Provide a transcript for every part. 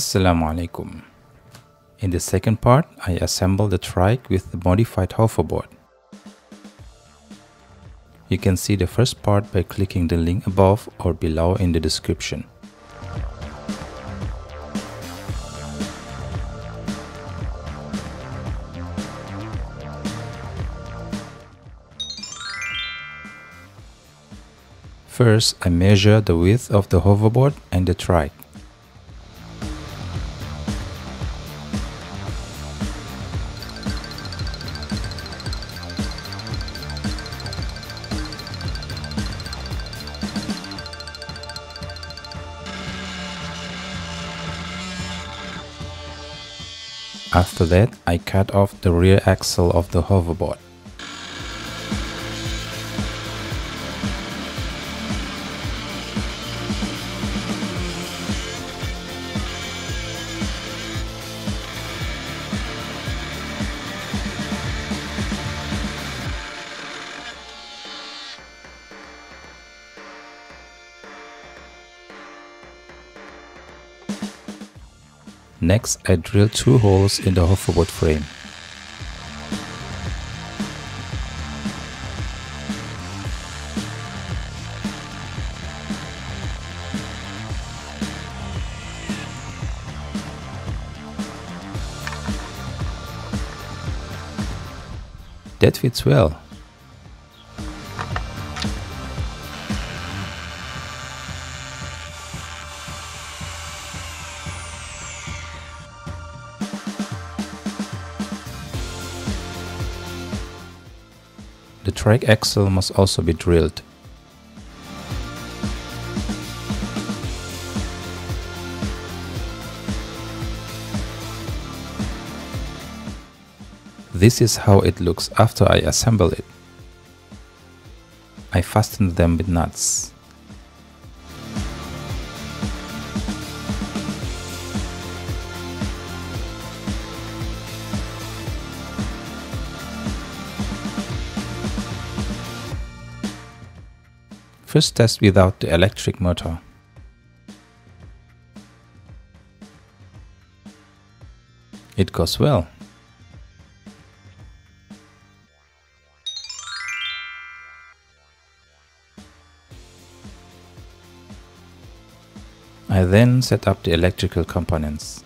Assalamu alaikum. In the second part, I assemble the trike with the modified hoverboard. You can see the first part by clicking the link above or below in the description. First, I measure the width of the hoverboard and the trike. After that, I cut off the rear axle of the hoverboard. Next, I drill two holes in the hoverboard frame. That fits well. The track axle must also be drilled. This is how it looks after I assemble it. I fastened them with nuts. First test without the electric motor. It goes well. I then set up the electrical components.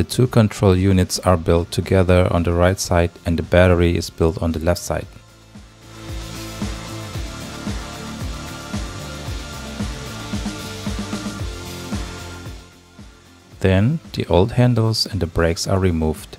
The two control units are built together on the right side and the battery is built on the left side. Then the old handles and the brakes are removed.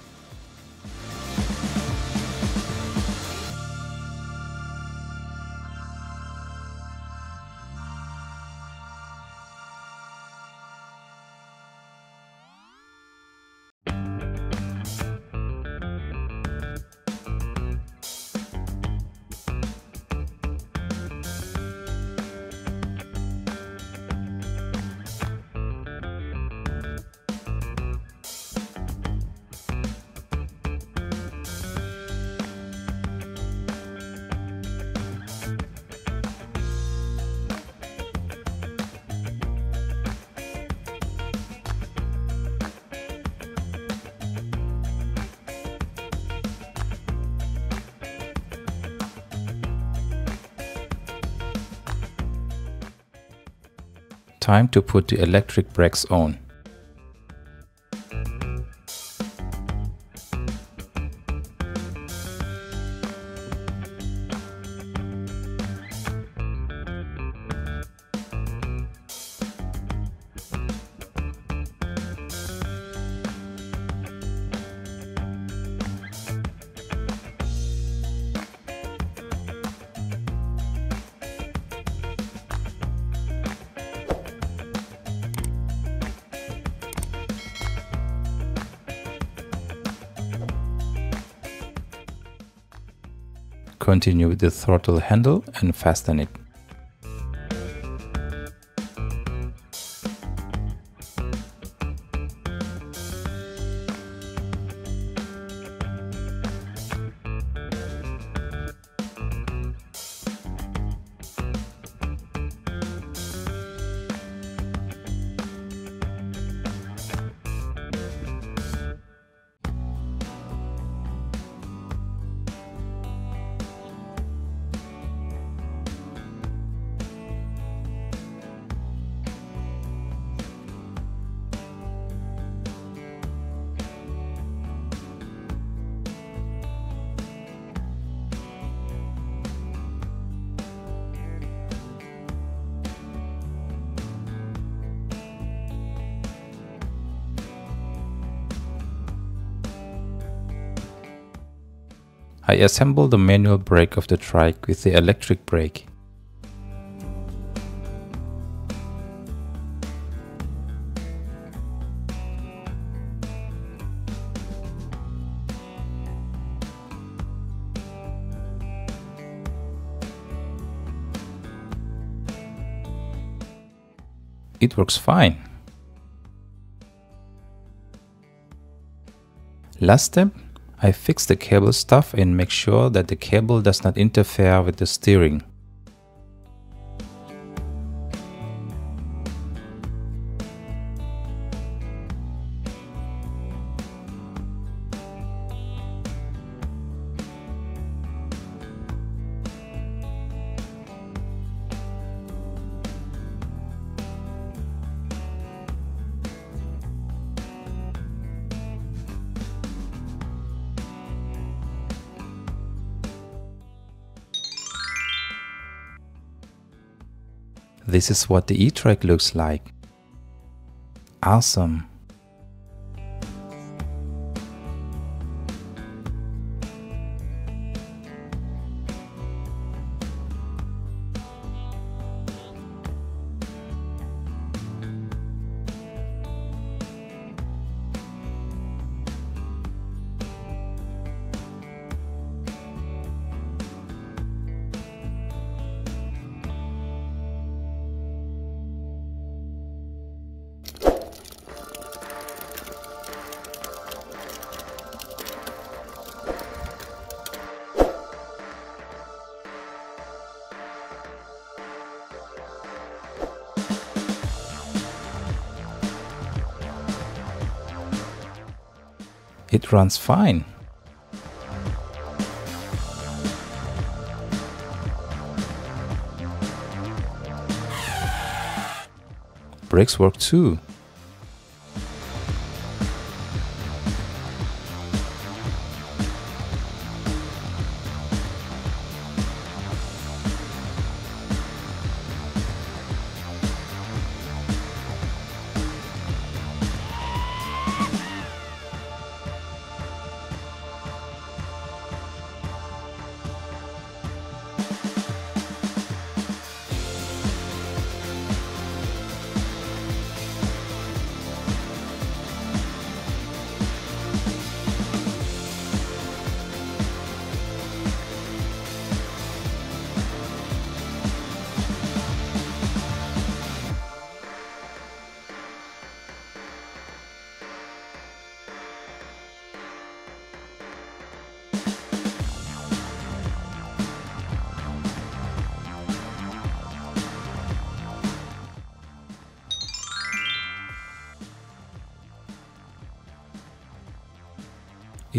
Time to put the electric brakes on. Continue with the throttle handle and fasten it. I assemble the manual brake of the trike with the electric brake. It works fine. Last step, I fix the cable stuff and make sure that the cable does not interfere with the steering. This is what the e-trike looks like. Awesome. It runs fine. Brakes work too.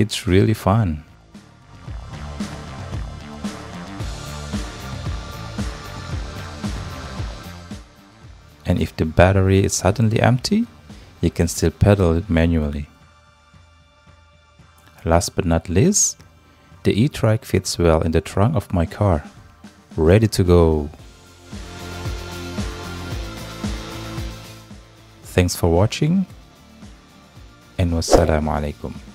It's really fun. And if the battery is suddenly empty, you can still pedal it manually. Last but not least, the e-trike fits well in the trunk of my car. Ready to go! Thanks for watching and wassalamu alaikum.